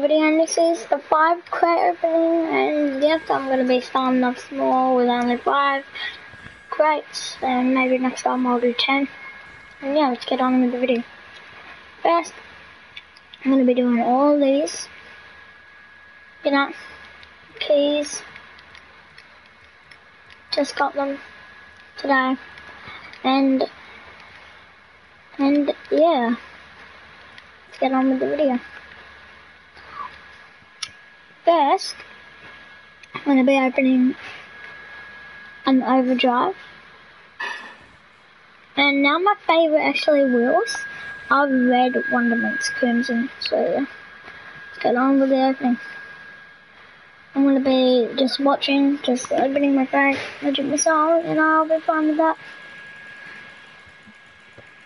video and this is the 5 crate opening and yes I'm going to be starting off small with only 5 crates and maybe next time I'll do 10 and yeah let's get on with the video. First I'm going to be doing all these. You know keys. Just got them today. And and yeah let's get on with the video. First, I'm going to be opening an overdrive. And now my favourite actually wheels are red Wonderments Crimson. So yeah, let's get on with the opening. I'm going to be just watching, just opening my phone, the song, and I'll be fine with that.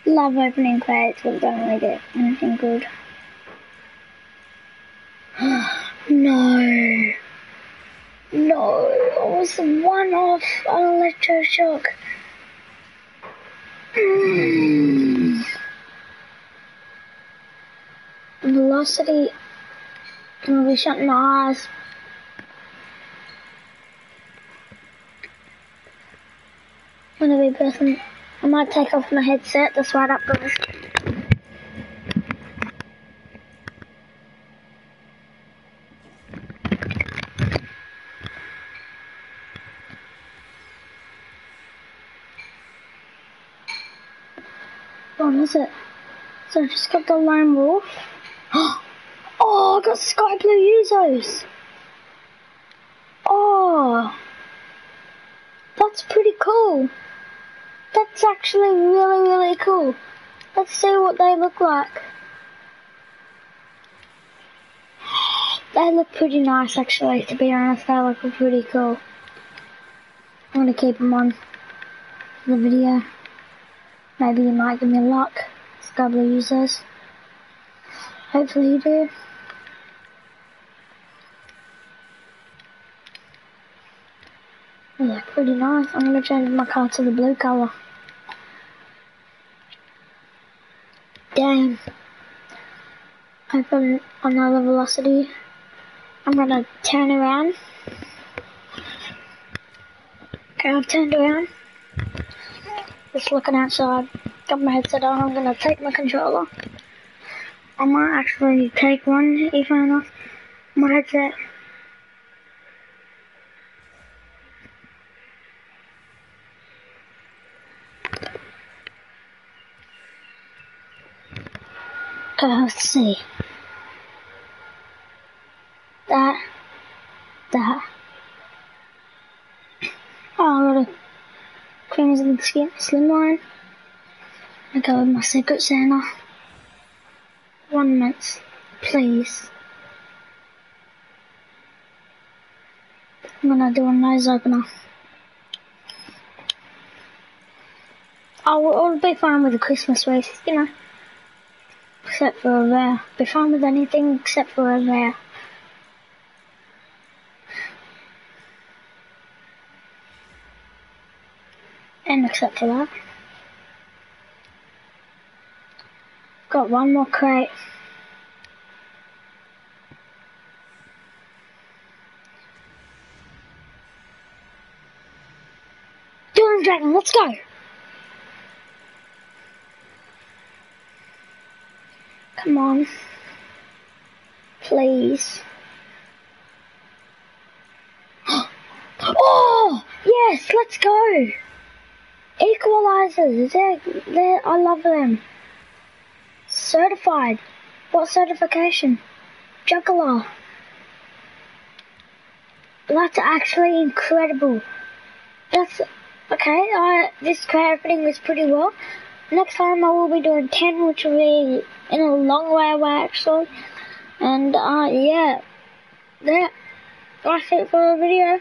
Love opening crates, but don't really get anything good. No. No. It was one off an electroshock. Mm. Velocity. My eyes. I'm gonna be pressing. I might take off my headset. That's right up guys. One is it? So I just got the lone wolf. Oh, I got sky blue Uzos. Oh, that's pretty cool. That's actually really, really cool. Let's see what they look like. They look pretty nice actually, to be honest, they look pretty cool. I'm gonna keep them on for the video. Maybe you might give me luck. Scabble users. Hopefully you do. Yeah, pretty nice. I'm gonna change my car to the blue color. Damn. Open another velocity. I'm gonna turn around. Okay, I've turned around. Just looking outside. Got my headset on. I'm gonna take my controller. I might actually take one earphone off my headset. Okay, let's see. That. That. Oh, I got a Crimson Slimline. I go with my Secret Santa. One minute, please. I'm gonna do a nose opener. I'll, I'll be fine with the Christmas race, you know. Except for a rare. Be fine with anything except for a rare. And except for that. Got one more crate. Doom Dragon, let's go! Come on. Please. Oh! Yes, let's go! Equalizers, they're, they're, I love them. Certified. What certification? Juggler. That's actually incredible. That's okay. I this opening was pretty well. Next time I will be doing ten, which will be in a long way away actually. And uh, yeah, that that's it for the video.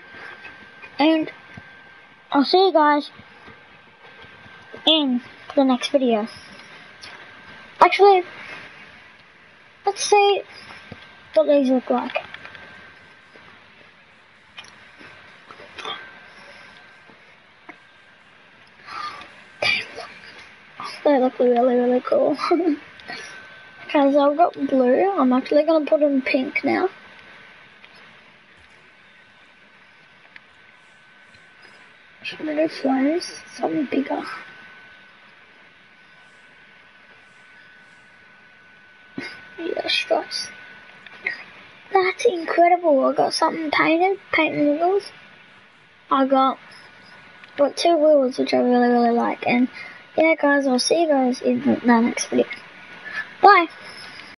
And I'll see you guys in the next video. Actually, let's see what these look like. They look, really, really cool. Because I've got blue, I'm actually going to put in pink now. Should I do flames? Something bigger. That's incredible. I got something painted, painting wheels. I got got two wheels which I really really like and yeah guys I'll see you guys in the next video. Bye!